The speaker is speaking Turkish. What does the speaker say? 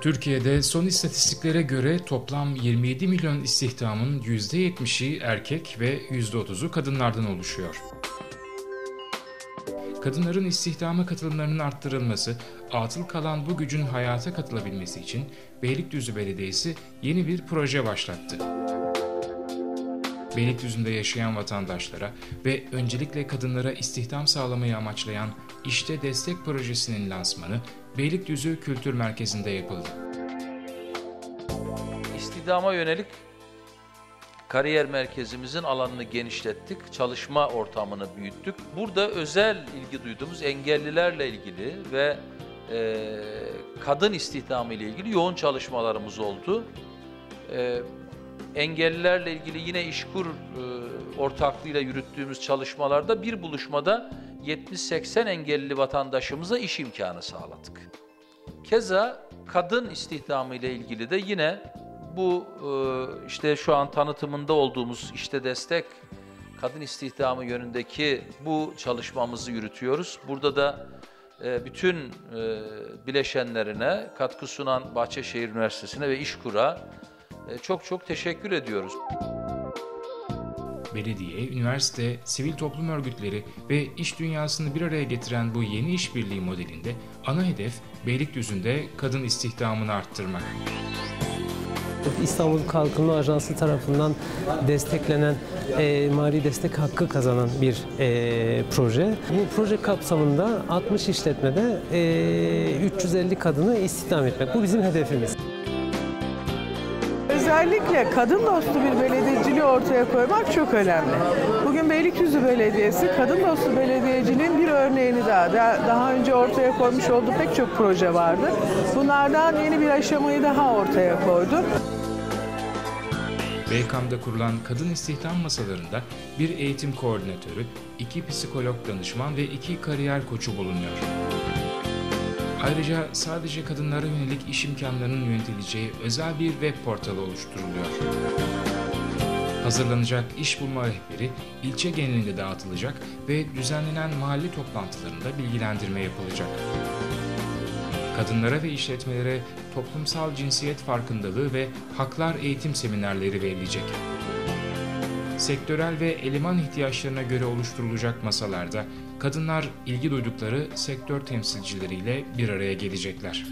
Türkiye'de son istatistiklere göre toplam 27 milyon istihdamın %70'i erkek ve %30'u kadınlardan oluşuyor. Kadınların istihdama katılımlarının arttırılması, atıl kalan bu gücün hayata katılabilmesi için Beylikdüzü Belediyesi yeni bir proje başlattı. Beylikdüzü'nde yaşayan vatandaşlara ve öncelikle kadınlara istihdam sağlamayı amaçlayan İşte Destek Projesi'nin lansmanı Beylikdüzü Kültür Merkezi'nde yapıldı. İstihdama yönelik kariyer merkezimizin alanını genişlettik, çalışma ortamını büyüttük. Burada özel ilgi duyduğumuz engellilerle ilgili ve e, kadın istihdamı ile ilgili yoğun çalışmalarımız oldu. E, engellilerle ilgili yine İşkur e, ortaklığıyla yürüttüğümüz çalışmalarda bir buluşmada 70-80 engelli vatandaşımıza iş imkanı sağladık. Keza kadın istihdamı ile ilgili de yine bu e, işte şu an tanıtımında olduğumuz işte destek kadın istihdamı yönündeki bu çalışmamızı yürütüyoruz. Burada da e, bütün e, bileşenlerine katkı sunan Bahçeşehir Üniversitesi'ne ve İşkur'a çok çok teşekkür ediyoruz. Belediye, üniversite, sivil toplum örgütleri ve iş dünyasını bir araya getiren bu yeni işbirliği modelinde ana hedef Beylikdüzü'nde kadın istihdamını arttırmak. İstanbul Kalkınma Ajansı tarafından desteklenen e, mali destek hakkı kazanan bir e, proje. Bu proje kapsamında 60 işletmede e, 350 kadını istihdam etmek. Bu bizim hedefimiz. Özellikle kadın dostu bir belediyeciliği ortaya koymak çok önemli. Bugün Beylikdüzü Belediyesi kadın dostu belediyeciliğin bir örneğini daha daha önce ortaya koymuş olduğu pek çok proje vardı. Bunlardan yeni bir aşamayı daha ortaya koydu. Beykam'da kurulan kadın istihdam masalarında bir eğitim koordinatörü, iki psikolog danışman ve iki kariyer koçu bulunuyor. Ayrıca sadece kadınlara yönelik iş imkanlarının yönetileceği özel bir web portalı oluşturuluyor. Hazırlanacak iş bulma rehberi ilçe genelinde dağıtılacak ve düzenlenen mahalle toplantılarında bilgilendirme yapılacak. Kadınlara ve işletmelere toplumsal cinsiyet farkındalığı ve haklar eğitim seminerleri verilecek. Sektörel ve eleman ihtiyaçlarına göre oluşturulacak masalarda kadınlar ilgi duydukları sektör temsilcileriyle bir araya gelecekler.